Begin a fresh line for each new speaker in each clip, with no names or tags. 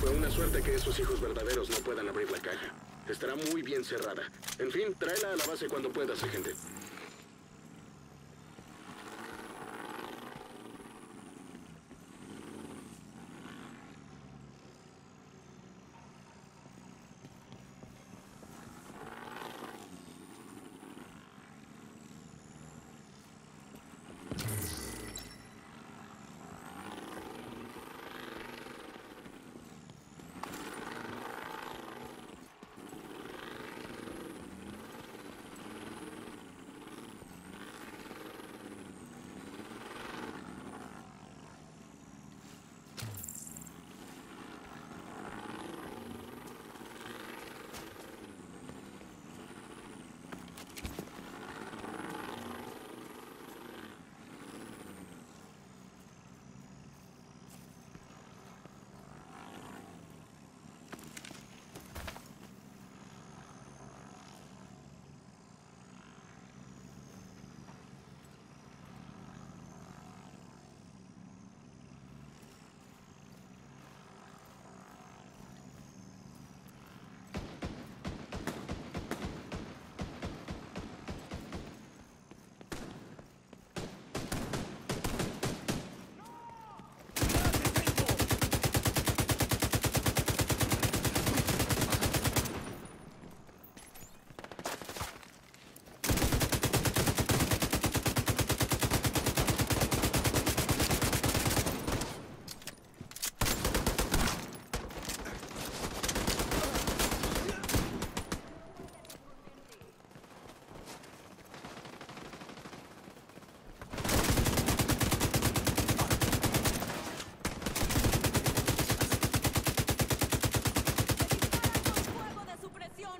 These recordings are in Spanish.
Fue una suerte que esos hijos verdaderos no puedan abrir la caja. Estará muy bien cerrada. En fin, tráela a la base cuando puedas, agente.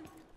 down.